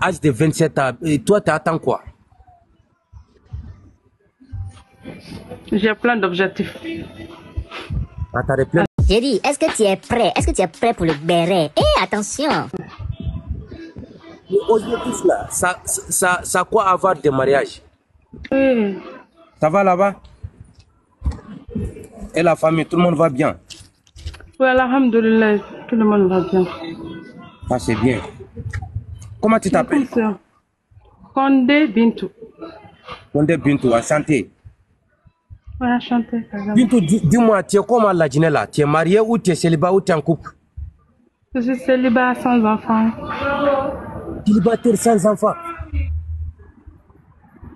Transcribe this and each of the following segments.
âge de 27 ans, et toi, tu attends quoi? J'ai plein d'objectifs. Ah, t'as des plein- J'ai dit, est-ce que tu es prêt? Est-ce que tu es prêt pour le béret? Eh, attention! Mais Objectif là, ça, ça, ça a quoi avoir de mariage Oui. Ça va là-bas? Et la famille, tout le monde va bien? Oui, alhamdoulilah, tout le monde va bien. Ah, c'est bien. Comment tu t'appelles. Condé Bintou. Condé Bintou, enchanté. Ouais, enchanté. Bintou, dis- dis-moi, tu es comment la Guinée là? Tu es marié ou tu es célibat ou tu es en couple? Je suis célibat sans enfant. Célibataire sans enfant.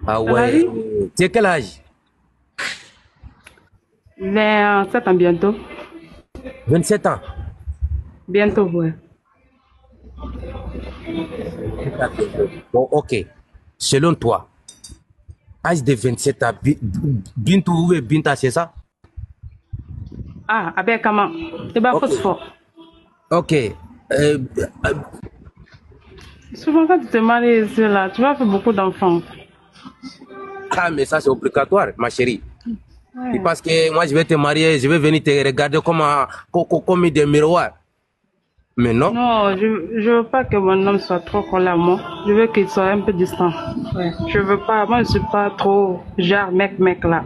Ah ouais. Tu as quel âge? 27 ans bientôt. 27 ans. Bientôt, ouais. Bon, ok. Selon toi, âge de 27 ans, Bi- Bintou ou Binta, c'est ça? Ah, avec comment C'est pas Ok. phosphore. Ok. Euh, euh, Souvent, quand tu te maries là, tu vas faire beaucoup d'enfants. ah, mais ça, c'est obligatoire, ma chérie. Ouais. Parce que moi, je vais te marier, je vais venir te regarder comme, un- co- co- comme des miroirs. Mais non. Non, je, je veux pas que mon homme soit trop collé à moi. Je veux qu'il soit un peu distant. Ouais. Je veux pas, moi je suis pas trop genre mec mec là.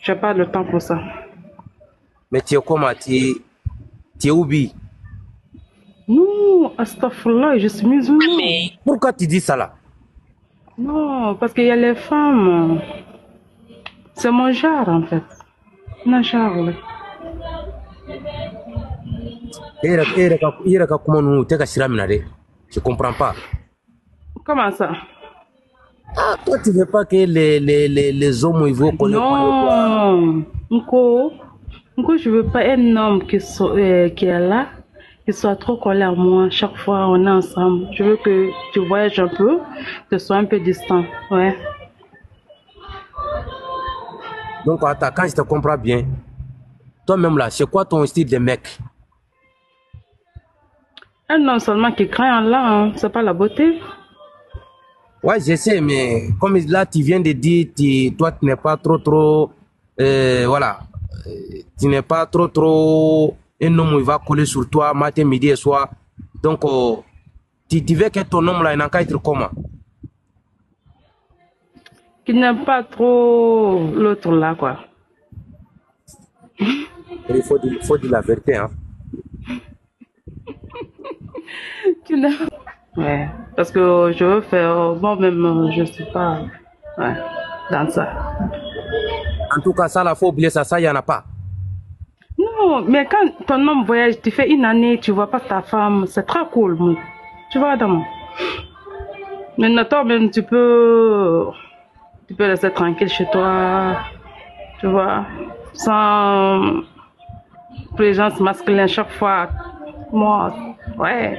J'ai pas le temps pour ça. Mais tu es comment? Tu es, tu es oubi. Non, astaghfirullah, je suis musulman. Pourquoi tu dis ça là? Non, parce qu'il y a les femmes. C'est mon genre en fait. Mon genre. E yɛrɛ e yɛrɛ ka i yɛrɛ ka kuma ninnu u tɛ ka sira minɛ dɛ je comprends pas Comment ça? Ah toi tu veux pas que les les les les hommes ils vont connaître Non, Nko, Nko, je veux pas un homme qui, soit, euh, qui est là, qui soit trop collé à moi. Chaque fois, on est ensemble. Je veux que tu voyages un peu, que tu sois un peu distant. Ouais. donc attends quand je te comprends bien toi même là c'est quoi ton style de mec? Un homme seulement qui craint Allah, hein, c'est pas la beauté. ouais je sais mais comme là tu viens de dire tu, toi tu n'es pas trop trop euh, voilà Euh, tu n'es pas trop trop un homme il va coller sur toi matin midi et soir donc tu, tu veux que ton homme là il n'a qu'à être comment? Qui n'aime pas trop l'autre là, quoi. il faut dire, faut dire la vérité hein Ouais. Parce que je veux faire, moi-même, je suis pas, ouais, dans ça. en tout cas ça là faut oublier ça ça il y en a pas Non, mais quand ton homme voyage, tu fais une année, tu vois pas ta femme, c'est très cool. moi. Tu vois, Adam. Maintenant, toi-même, tu peux, tu peux rester tranquille chez toi, tu vois, sans présence masculine chaque fois. Moi, ouais.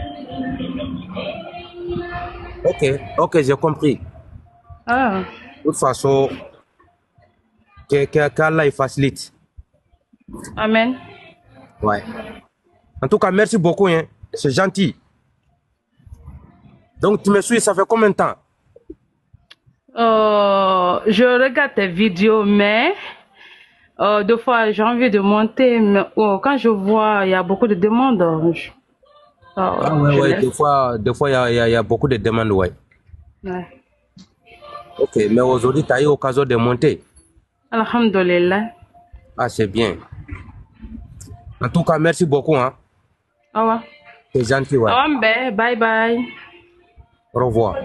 Ok ok j'ai compris Ah, De toute façon, que- que- qu'Allah il facilite. amen. Ouais. En tout cas, merci beaucoup. Hein. C'est gentil. Donc, tu me suis, ça fait combien de temps? Euh, je regarde tes vidéos, mais euh, deux fois j'ai envie de monter, mais oh, quand je vois il y a beaucoup de demandes, je, euh, Ah ouais, ouais, des fois, des fois, il y y a- il y a beaucoup de demandes, ouais. Ouais. Ok, mais aujourd'hui, tu as eu l'occasion de monter. Alhamdulillah. Ah, c'est bien. En tout cas, merci beaucoup. Hein. Awa. C'est gentil, ouais. Awambe, bye bye. Au revoir.